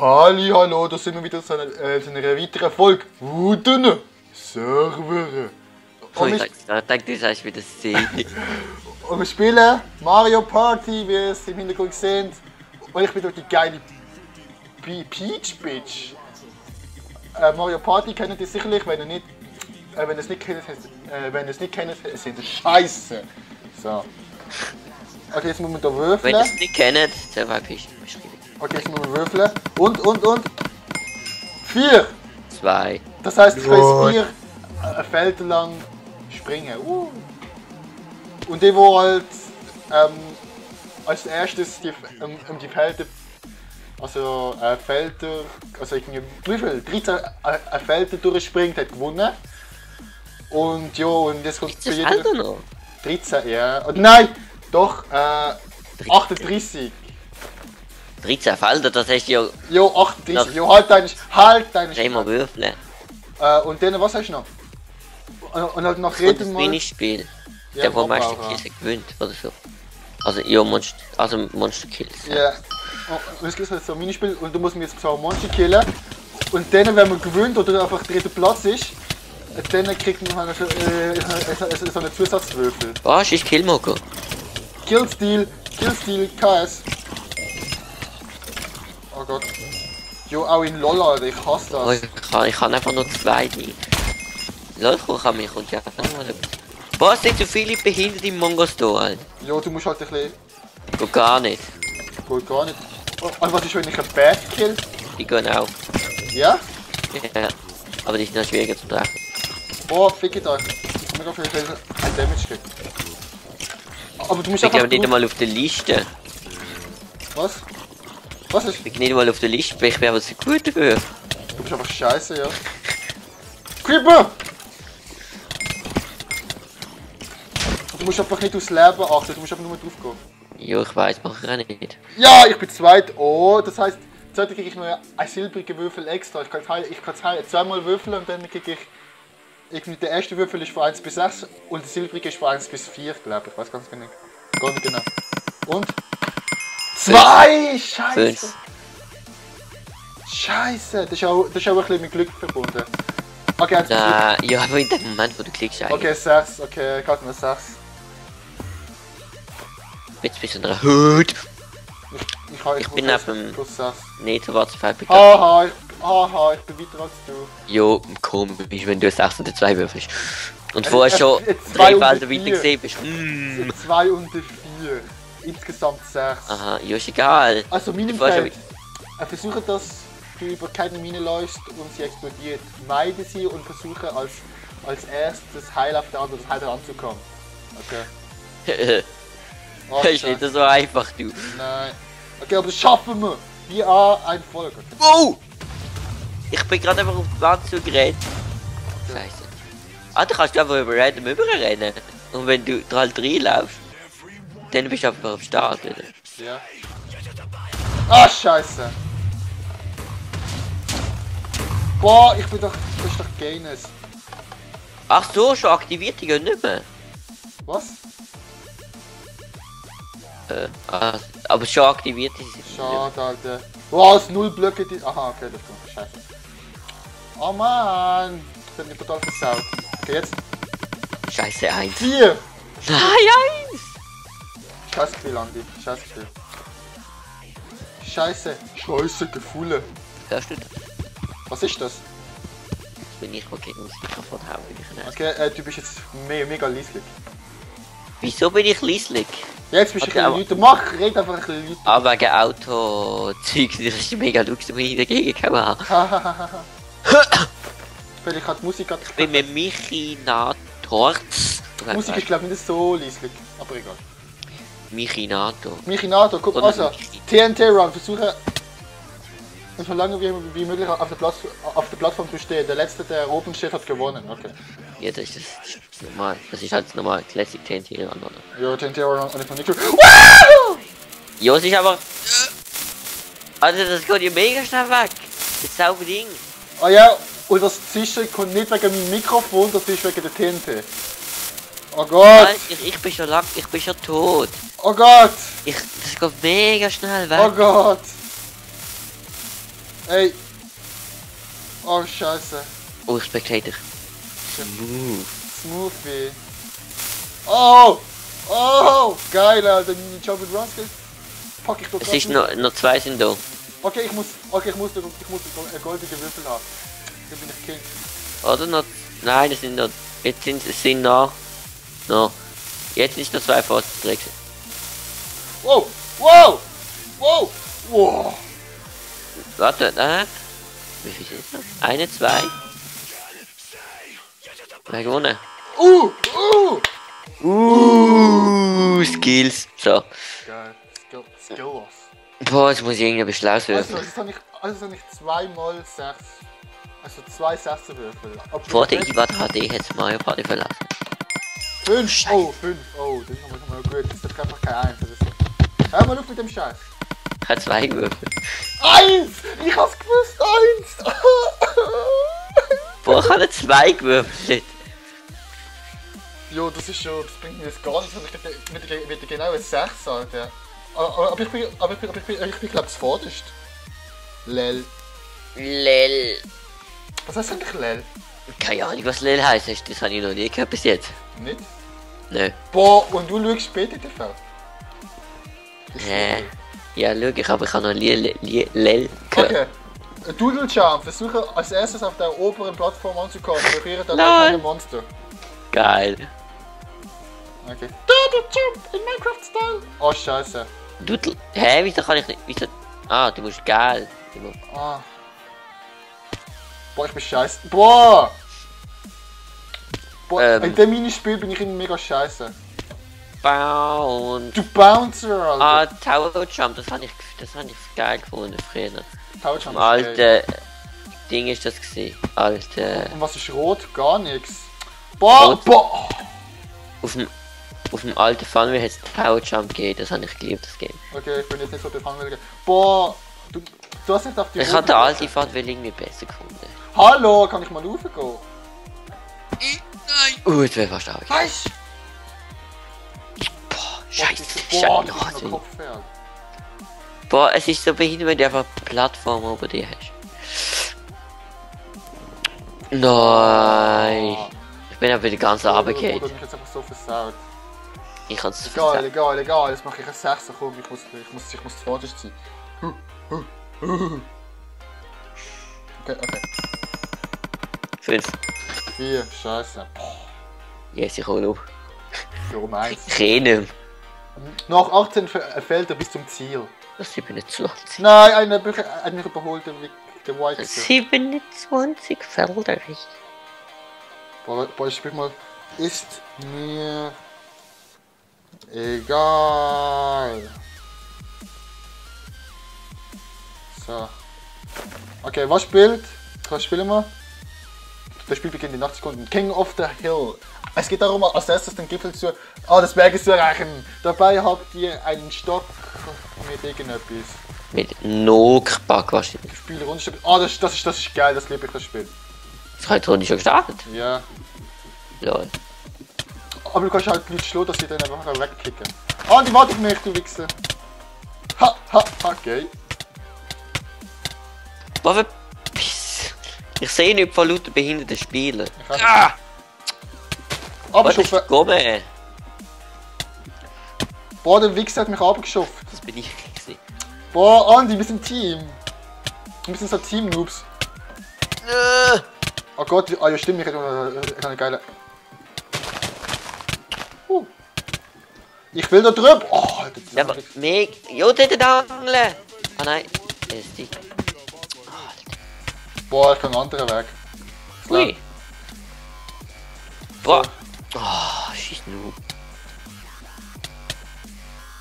Halli, hallo, da sind wir wieder zu einer, äh, zu einer weiteren Folge. Wooden Server. Oh, ich dachte, du sagst wieder Szene. und wir spielen Mario Party, wie ihr es im Hintergrund seht. Und ich bin durch die geile Pe- Peach Bitch. Äh, Mario Party kennt ihr sicherlich, wenn ihr nicht, äh, wenn ihr es nicht kennt, äh, wenn ihr es nicht kennt, sind es Scheiße. So. Okay, jetzt muss man da Wenn würfeln. ihr es nicht kennt, dann weiß ich beschrieben. Okay, jetzt muss man würfeln. Und, und, und. Vier. Zwei. Das heißt, ich kann vier äh, Felder lang springen. Uh. Und die, wo halt ähm, als erstes die, um, um die Felder, also äh, Felder, also irgendwie, wie viel? 13 äh, äh, Felder durchspringt, hat gewonnen. Und ja, und jetzt kommt Alter noch? 13, ja. Und nein, doch, äh, 38. 13 Felder, das hast du ja Jo, 38. Nach- Jo, halt deine, halt deine dreimal würfeln. Äh, und dann, was hast du noch? Und, halt nach Und jedem das Mal... Minispiel. Ja, der, wo am meisten. Kills gewinnt, oder so. Also, ja, Monster, also Monster Kills. Ja. Und es gibt halt so ein Minispiel und du musst mir jetzt so Monster killen. Und dann, wenn man gewinnt oder einfach dritter Platz ist, dann kriegt man halt, äh, äh, so einen Zusatzwürfel. Was ist Killmonger? Killsteal, Killsteal, KS. Oh Gott. Jo, auch in LOL, Alter, ich hasse Oh, das. ich, kann, ich kann einfach nur zwei die. Leute, kann mich und ja. Was sind so viele behinderte im Mongo Store, Alter? Jo, du musst halt ein bisschen... Geht gar nicht. Gut, gar nicht. Oh, Und was ist, wenn ich einen Bad kill? Die gehen auch. Ja? Ja. Aber die sind noch schwieriger zu treffen. Boah, fick it euch. Mega viel viel ein Damage kriegt. Aber du musst Ich einfach... glaube nicht einmal auf der Liste. Was? Was ist? Ich bin nicht einmal auf der Liste, ich bin aber so gut dafür. Du bist einfach scheiße, ja. Creeper! Du musst einfach nicht aufs Leben achten, du musst einfach nur drauf gehen. Jo, ich weiß, mach ich auch nicht. Ja, ich bin zweit. Oh, das heißt, zweite kriege ich nur einen silbrigen Würfel extra. Ich kann es heilen, ich kann es heilen. zweimal würfeln und dann kriege ich. Irgendwie der erste Würfel ist von 1 bis 6 und der silbrige ist von 1 bis 4, glaube ich. Ich weiß ganz genau. Gar nicht genau. Und? Zwei! Scheiße! Fünf. Scheiße! Das ist auch, das ist auch ein bisschen mit Glück verbunden. Okay, jetzt Da, ja, aber in dem Moment, wo du klickst, eigentlich. Okay, 6, okay, gerade mal 6. Jetzt bist du in einer Hut. Ich, ich, ich, Ich bin muss neben- plus 6. Nicht so was Feld Haha, ich, haha, ich bin weiter als du. Jo, komm, bist, wenn du 6 oder 2 würfelst. Und Äh, vorher äh, schon äh, zwei drei und Felder weiter gesehen bist. Mm. 2 und 4. Insgesamt 6. Aha, ja, ist egal. Also Minenfeld. Äh, versuche, dass du über keine Mine läufst und sie explodiert. Meide sie und versuche als, als erstes heil auf der anderen Seite anzukommen. Okay. Oh, das ist nicht so einfach, du. Nein. Okay, aber das schaffen wir. Wir haben ein Volk. Okay. Wow! Ich bin gerade einfach auf die Wand zugerannt. Scheiße. Ah, da kannst du einfach über random überrennen. Und wenn du halt reinlaufst, dann bist du einfach am Start wieder. Ja. Ah, scheiße. Boah, ich bin doch. Das ist doch Gaines. Ach so, schon aktiviert, die gehen nicht mehr. Was? Äh, ah, aber schon aktiviert ist sie. Schade, Alter. Boah, es null Blöcke. Die... Aha, okay, das kommt. Scheiße. Oh Mann. Das hat mich total versaut. Okay, jetzt. Scheiße, eins. Vier. Nein, eins! Scheiß Spiel, Andi. Scheiß Spiel. Scheiße. Scheiße, Gefühle. Hörst du das? Was ist das? Wenn ich mal gegen das Mikrofon haue, bin ich nicht. Okay, äh, du bist jetzt me mega lieslig. Wieso bin ich leislich? Jetzt bist du Okay, ein aber- bisschen lauter. Mach, red einfach ein bisschen lauter. Ah, wegen Auto-Zeug, das ist mega lustig, wenn ich dagegen gekommen. Vielleicht hat die Musik gerade. Ich bin mit Michi Natorz. Die Musik ist glaube ich nicht so leislich, aber egal. Michi Nato. Michinato, guck Oder also. TNT Run, versuche so lange wie, wie möglich auf der, Platz, auf der Plattform zu stehen. Der letzte, der oben steht, hat gewonnen. Okay. Ja, das ist, das ist normal. Das ist halt normal. Classic TNT Run, oder? Ja, TNT Run ich noch nicht schon. Ja, es ist aber... Also, das geht ja mega schnell weg. Das saubere Ding. Ah ja, und das Zischen kommt nicht wegen meinem Mikrofon, das ist wegen der TNT. Oh Gott! Alter, ich bin schon lang, ich bin schon tot. Oh Gott! Ich, das geht mega schnell Oh weg. Gott! Ey. Oh, scheiße. Oh, ich spectate dich. Smooth. Smoothie. Oh! Oh! Geil, Alter. Die Jump and Run Skills. Fuck, ich bin Es ist noch, noch zwei sind da. Okay, ich muss, okay, ich muss, ich muss einen goldenen Würfel haben. Dann bin ich King. Oder noch. Nein, es sind noch. Jetzt sind es sind noch. Noch. Jetzt ist noch zwei drin. gewesen. Wow! Wow! Wow! Wow! Warte, äh. Wie viel sind noch? Eine, zwei. Wer gewonnen? Uh! Uh! Uh, Skills. So. Geil. Skill, Skills. Boah, jetzt muss ich irgendwie beschlossen Also, würfeln. das habe ich, also ich zweimal sechs. Also zwei Sechserwürfel. Ob Vor der IWAT HD es Mario Party verlassen. Fünf! Oh, fünf! Oh, das ist nochmal noch mal gut. Das ist einfach kein Eins. Das ist... Hör mal auf mit dem Scheiß. Habe zwei gewürfelt. Eins! Ich hab's gewusst! Eins! Boah, ich habe zwei gewürfelt. jo, das ist schon. Das bringt mir jetzt gar nichts, mit, mit, mit der genauen 6 sage. Aber, aber, ich bin, aber ich bin, aber ich bin, ich bin glaube ich, vorderst. Lel. Lel. Was heißt eigentlich Lel? Keine Ahnung, was Lel. Das das habe ich noch nie gehört bis jetzt. Nicht? Nö. Boah, und du schaust später TV. Lel. Ja, schau, ich habe ich habe noch Lel gehört. Okay. Doodle Charm. Versuche als erstes auf der oberen Plattform anzukommen. Berühre dann Nein. ein Monster. Geil. Okay. Doodle Jump in Minecraft-Style. Oh, scheiße. Dudel. Hä, wieso kann ich nicht. Wieso? Ah, du musst geil. Du musst- Ah. Boah, ich bin scheiße. Boah! Boah, Ähm. in dem Minispiel bin ich irgendwie mega scheiße. Bound. Du Bouncer, Alter. Ah, Tower Jump, das habe ich, das hab ich geil gefunden früher. Tower Jump alten Ding ist das gewesen. Alte. Und was ist rot? Gar nichts. Boah, Rot. boah! Auf dem, auf dem alten Funwheel hat es Tower Jump gegeben, das habe ich geliebt, das Game. Okay, ich bin jetzt nicht so befangen. Boah! Du, du hast nicht auf die Ich habe den alten. Funwheel irgendwie besser gefunden. Hallo, kann ich mal raufgehen? Uh, jetzt wäre fast auch. Weißt Boah, scheiße, das ist noch. Boah, es ist so behindert, wenn du einfach Plattform über dir hast. Nein. Ich bin aber wieder ganz Oder runtergefallen. mich jetzt einfach so versaut. Ich kann es Egal, egal, egal. Jetzt mache ich eine 6. Komm, ich muss, ich muss, ich muss zuvorderst sein. Okay, okay. Fünf. 4, scheiße. Yes, ich hole auf. Warum 1? Keinem. Nach 18 Fe- Felder bis zum Ziel. Das ist 27. Nein, eine, Bücher- eine überholte der White. 27 Felder. Boah, boah, ich spiel mal. Ist mir egal. So. Okay, was spielt? Was spielen wir? Das Spiel beginnt in 8 Sekunden. King of the Hill. Es geht darum, als erstes den Gipfel zu. Ah, des Berges zu erreichen. Dabei habt ihr einen Stock mit irgendetwas. Mit Nokback wahrscheinlich. Spiele runter. Ah, das, das, ist, das ist geil, das liebe ich, das Spiel. Das hat die Runde schon gestartet. Ja. Lol. Aber du kannst halt Leute schlagen, dass sie dann einfach wegkicken. Ah, die wartet mich, du Wichser. Ha, ha, ha, okay. Piss. Ich sehe nicht von lauter behinderten hab- Ah! Ist gekommen? Boah, der Wichser hat mich abgeschafft. Das bin ich gewesen. Boah, Andi, wir sind Team. Wir sind so Team-Noobs. Äh. Oh Gott, ah ja stimmt, ich hätte hab eine geile... Uh. Ich will da drüben. Oh, Alter, das Ja, aber meg. Jo, dort Angeln. Ah nein. Der ist dick. Boah, ich kann einen anderen Weg. Ui. Boah. Oh, schieß nur.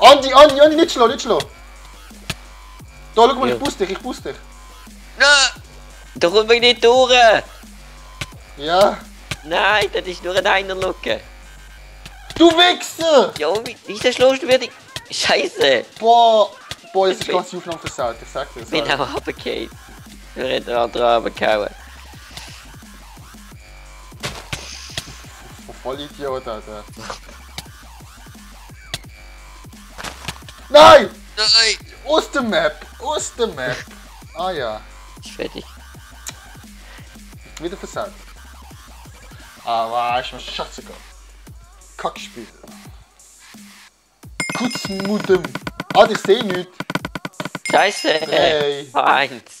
Andi, Andi, Andi, nicht schlagen, nicht schlagen. Da, schau mal, Ja. ich boost dich, ich boost dich. Nein! Da kommt man nicht durch! Ja. Nein, das ist nur ein einer Lücke. Du Wichser! Ja, wie, wieso schlägst du wieder die... Scheiße! Boah, boah, jetzt ist Ich die Aufnahme versaut, ich sag dir. Ich bin auch runtergefallen. Wir haben den anderen runtergehauen. Voll Idiot, Alter. Nein! Nein! Aus der Map! Aus der Map! Ah ja. ist fertig. Wieder versagt. Aber ich muss scheißegal. Kackspiel. Kutzmudem. Ah, ich sehe nichts. Scheiße! Hey. Eins!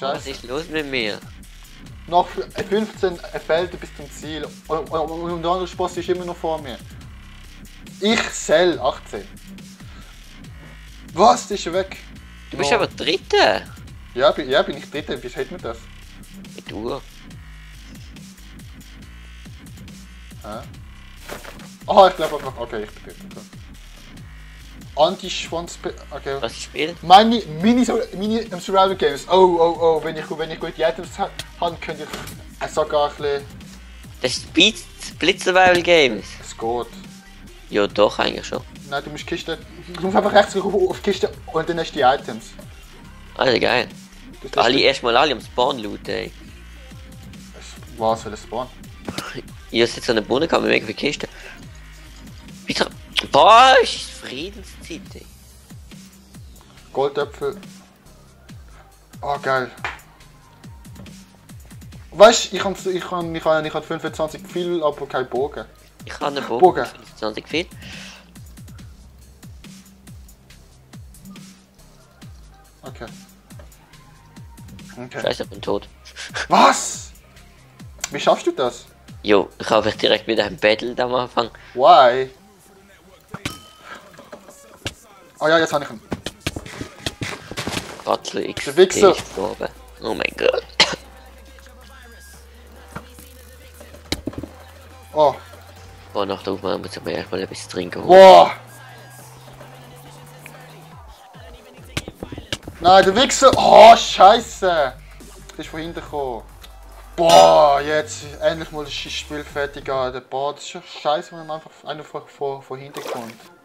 Was Scheiße. ist los mit mir? Noch 15 Felder bis zum Ziel. Und, und, und der andere Spaß ist immer noch vor mir. Ich sell 18. Was? Das ist weg. Du bist Oh. aber Dritter! Ja, bin, ja, bin ich dritter. Wie hat man das? Mit Uhr. Hä? Ah, ich glaube einfach. Okay, ich bin dritter. Anti-Schwanz. Okay. Was ich spiele? Meine Mini, Mini im Survival Games. Oh, oh, oh. Wenn ich, wenn ich gute Items ha- habe, könnte ich sogar ein bisschen. Das ist Split Survival Games. Es geht. Ja, doch, eigentlich schon. Nein, du musst Kiste. Du musst einfach rechts auf, auf die Kiste und dann hast du die Items. Also geil. Das Alle erstmal alle am Spawn looten, ey. Was spawnen? Ich hab jetzt so einen Brunnen gehabt mit mega viel Kisten. Wieder. Boah, ey. Goldäpfel. Oh, geil. Weißt du, ich habe ich kann, ich kann, ich kann 25 viel, aber kein Bogen. Ich habe einen Bogen. Bogen. 25 viel. Okay. Okay. Scheiße, ich bin tot. Was? Wie schaffst du das? Jo, ich habe direkt mit einem Battle am Anfang. Why? Oh ja, jetzt habe ich ihn. Battle X. Der Wichser. gestorben. Oh mein Gott. Oh. Boah, nach der Aufnahme muss ich mir erstmal etwas trinken holen. Boah. Nein, der Wichser. Oh, Scheiße. Das ist von hinten gekommen. Boah, jetzt endlich mal das Spiel fertig. Der Boah, das ist schon scheiße, wenn man einfach einer von, von, von hinten kommt.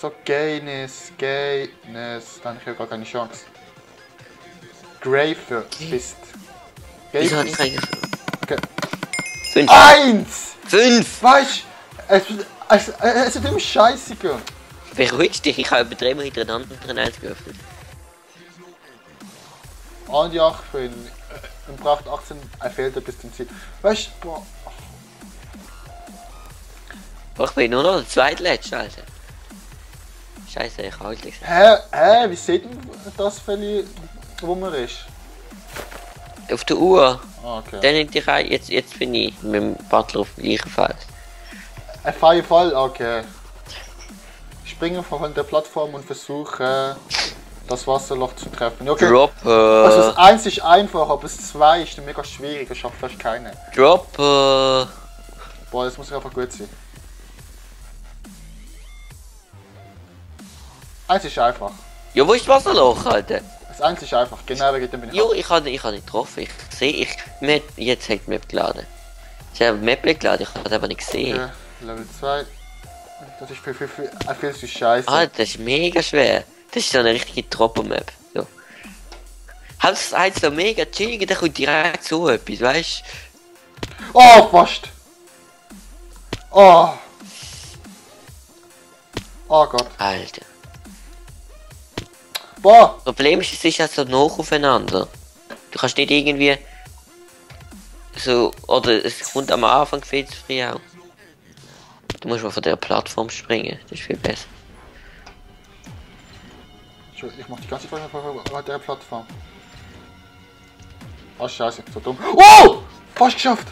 So Gayness, Gayness. Dann habe ich ja gar keine Chance. Grave bist. Wieso hat ich eigentlich... Okay. Fünf. Eins! Fünf! Weißt du, es, es, es ist immer scheiße gegangen. Beruhig dich, ich habe über dreimal hintereinander drin eins geöffnet. Und ja, ich bin im Pracht 18, er fehlt ein bisschen Ziel. Weißt du, Boah, ich bin nur noch der zweitletzte, Alter. Scheiße, ich halte dich. hä, hä, wie sieht das Fälle, wo man ist? Auf der Uhr. Ah, okay. Dann in die Reihe. Jetzt, jetzt bin ich mit dem Butler auf dem gleichen Fall. Ein freie Fall, okay. Springen von der Plattform und versuche das Wasserloch zu treffen. Okay. Dropper. Also das eins ist einfach, aber das zwei ist mega schwierig, das schafft fast keiner. Dropper. Boah, das muss einfach gut sein. Eins ist einfach. Ja, wo ist das Wasserloch, Alter? Das eins ist einfach, genau wegen dem bin ich Jo, ich habe ich hab nicht getroffen. Ich sehe, ich. Map, jetzt hat die Map geladen. Ich habe die Map geladen, ich habe aber nicht gesehen. Okay, Level 2. Das ist viel, viel, viel, viel zu scheiße. Ah, das ist mega schwer. Das ist so eine richtige Dropper-Map. So. Halt das eins so mega chillig, da kommt direkt so etwas, weißt Oh, fast! Oh! Oh Gott. du? Alter. Boah! Problem ist, es ist halt so noch aufeinander. Du kannst nicht irgendwie. So, oder es kommt am Anfang viel zu früh auch. Du musst mal von der Plattform springen, das ist viel besser. Ich, ich mach die ganze Zeit von von der Plattform. Oh, scheiße, so dumm. Oh! Fast geschafft!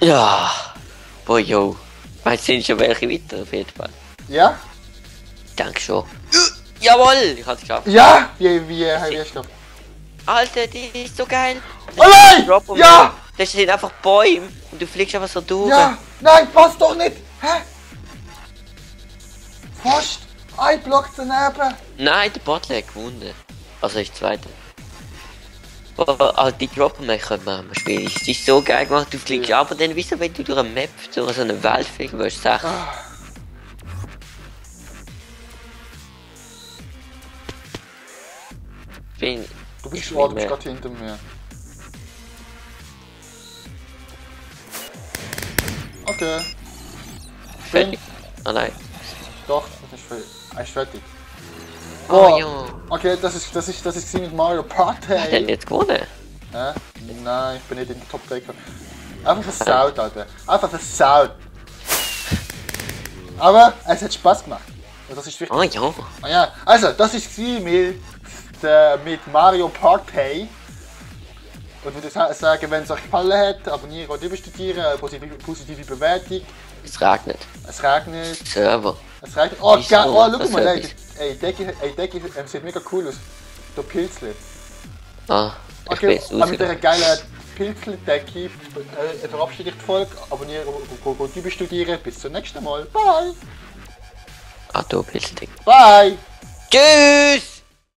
Ja. Boah, yo. Meinst du, sind schon welche weiter auf jeden Fall? Ja? Danke schon. Jawohl! Ich hab's geschafft. Ja! Wie, wie, wie, wie, geschafft? Alter, die ist so geil. Drop 'em. Ja! Das sind einfach Bäume und du fliegst einfach so durch. Ja! Nein, passt doch nicht! Hä? Fast! Ein Block daneben! Nein, der Butler hat gewonnen. Also ist zweiter. Boah, ah, die Droppen können wir spielen. Es ist so geil gemacht, du fliegst aber dann wieso wenn du durch eine Map, durch so eine Welt fliegen willst, sag. Ah. Bin, Du bist, ich oh, du bist gerade hinter mir. Okay. Ich bin. fertig. Ah nein. Doch, das ist. Er ist fertig. Oh, Oh. ja. Okay, das ist, das ist, das ist mit Mario Hat er Party. jetzt gewonnen? Hä? Nein, ich bin nicht in den Top 3 gekommen. Einfach versaut, Alter. Einfach versaut. Aber es hat Spaß gemacht. Und das ist wichtig. Oh ja. Ah ja, also, das ist sie mit, äh, mit Mario Party. Und würde sa- sagen, wenn es euch gefallen hat, abonnieren und überstudieren, eine positive, positive Bewertung. Es regnet. Es regnet, Server. es regnet. Oh, geil, oh, schau mal, ey, ey, Decke, ey, Decke ähm, sieht mega cool aus. Der Pilzli. Ah, ich Okay, weiß aber mit dieser geilen Pilzli-Decke äh, verabschiede ich die Folge, abonnieren und, überstudieren. Bis zum nächsten Mal. Bye! Ah, du Ding. Bye! Tschüss!